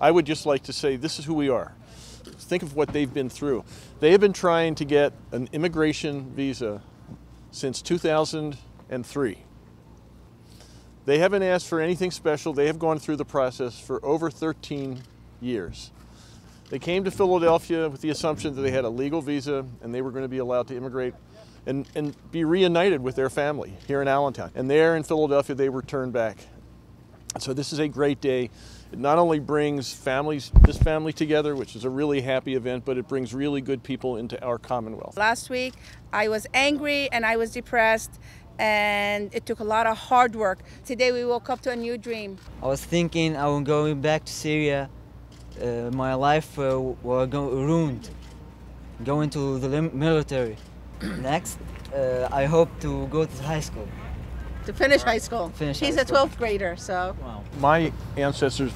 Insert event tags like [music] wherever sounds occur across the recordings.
I would just like to say this is who we are. Think of what they've been through. They have been trying to get an immigration visa since 2003. They haven't asked for anything special. They have gone through the process for over 13 years. They came to Philadelphia with the assumption that they had a legal visa and they were going to be allowed to immigrate and, and be reunited with their family here in Allentown. And there in Philadelphia, they were turned back. So this is a great day. It not only brings families, this family together, which is a really happy event, but it brings really good people into our Commonwealth. Last week, I was angry and I was depressed, and it took a lot of hard work. Today, we woke up to a new dream. I was thinking I was going back to Syria. Uh, my life uh, was go- ruined. Going to the military. [clears throat] Next, uh, I hope to go to high school. To finish high school. Finish He's high a school. 12th grader, so. Wow. My ancestors,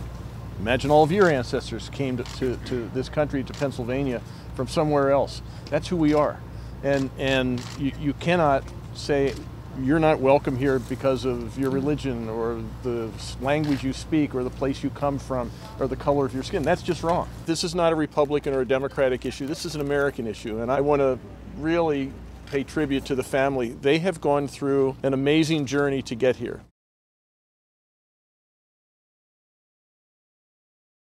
imagine all of your ancestors came to, to, to this country, to Pennsylvania, from somewhere else. That's who we are. And, and you, you cannot say you're not welcome here because of your religion or the language you speak or the place you come from or the color of your skin. That's just wrong. This is not a Republican or a Democratic issue. This is an American issue. And I want to really pay tribute to the family. They have gone through an amazing journey to get here.